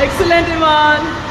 Excellent, Iman.